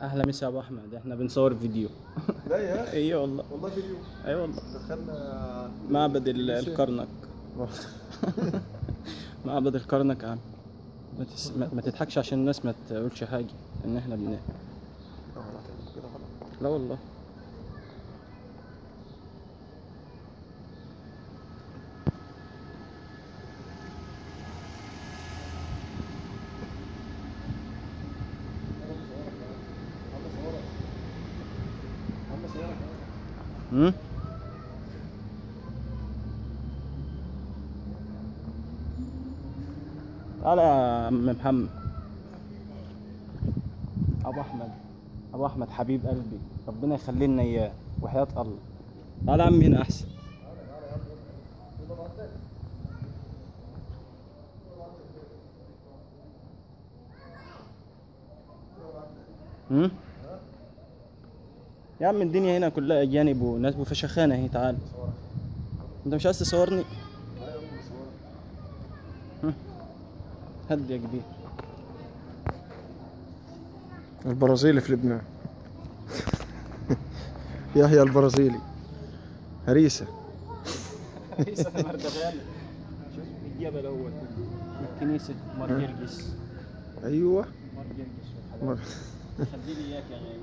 أهلا مسا يا ابو أحمد إحنا بنصور فيديو. لا يا. أيوه والله. والله فيديو. أيوه والله. دخلنا معبد. الكرنك. معبد الكرنك عم ما, تس... ما تضحكش عشان الناس ما تقولش حاجة إن إحنا بن غلط لا والله. تعالى يا عم محمد. أبو أحمد. أبو أحمد حبيب قلبي ربنا يخلي لنا إياه وحياة الله. تعالى يا عم هنا أحسن. هم؟ يا عم الدنيا هنا كلها أجانب وناس بفشخانه أهي تعال. أنت مش عايز تصورني. هد يا كبير. البرازيلي في لبنان. يحيى البرازيلي. هريسة. لسه مردغال شوف الجبل اول الكنيسه مارجرجس أيوه. مارجرجس مر- خلي لي إياك يا غالي.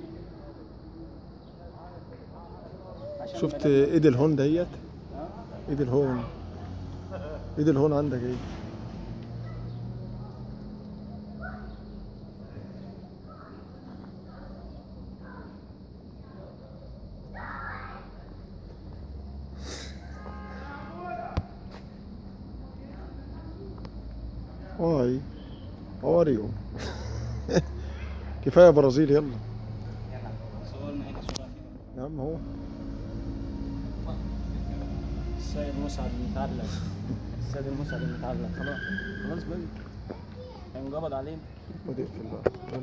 شفت إيد الهون ديت؟ إيد الهون. إيد الهون عندك إيه؟ واي. اوريو كفاية برازيل يلا. يا عم هو. السيد مسعد المتعلق السيد المسعد المتعلق خلاص. خلاص بقى. هينقبض علينا. بقى. يلا